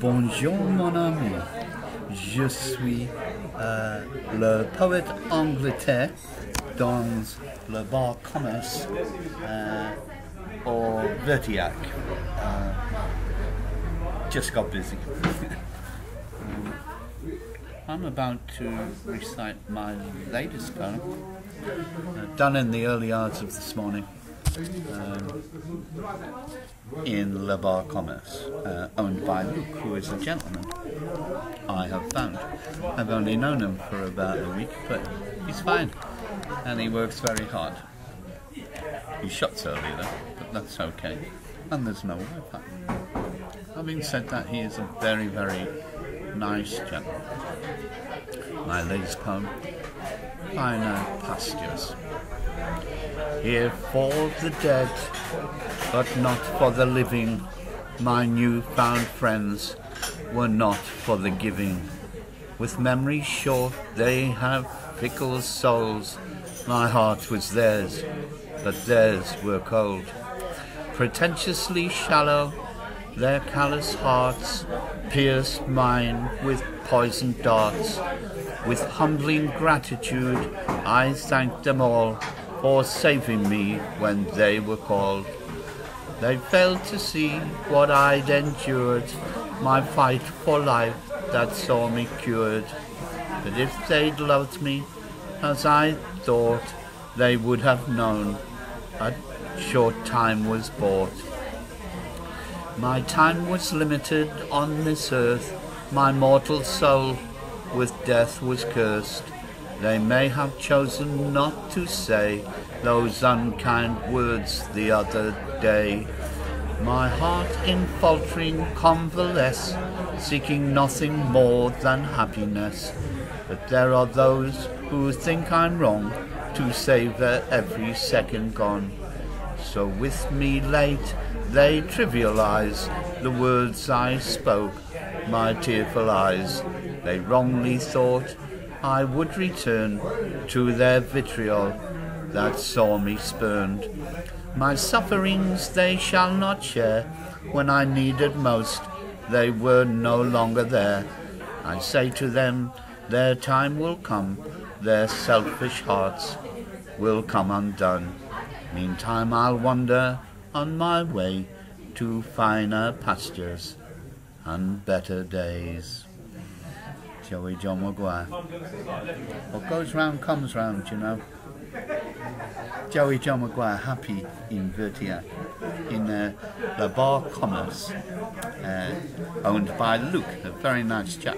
Bonjour mon ami, je suis euh, le poète anglais dans le bar commerce euh, au Verteillac. Uh, just got busy. I'm about to recite my latest poem, uh, done in the early hours of this morning. Um, in Le Bar Commerce, uh, owned by Luke, who is a gentleman I have found. I've only known him for about a week, but he's fine, and he works very hard. He shuts early though, but that's okay, and there's no Wi-Fi. Having said that, he is a very, very nice gentleman. My latest poem, Finer Pastures. Here for the dead, but not for the living. My new-found friends were not for the giving. With memories short, they have fickle souls. My heart was theirs, but theirs were cold. Pretentiously shallow, their callous hearts pierced mine with poisoned darts. With humbling gratitude, I thanked them all for saving me when they were called. They failed to see what I'd endured, my fight for life that saw me cured. But if they'd loved me as I thought, they would have known a short time was bought. My time was limited on this earth, my mortal soul with death was cursed. They may have chosen not to say those unkind words the other day. My heart in faltering convalesce, seeking nothing more than happiness. But there are those who think I'm wrong to savour every second gone. So with me late they trivialize the words I spoke, my tearful eyes. They wrongly thought I would return to their vitriol that saw me spurned. My sufferings they shall not share. When I needed most, they were no longer there. I say to them, their time will come, their selfish hearts will come undone. Meantime I'll wander on my way to finer pastures and better days. Joey John McGuire. What goes round comes round, you know. Joey John McGuire, happy in Vertia, in uh, the Bar Commerce, uh, owned by Luke, a very nice chap.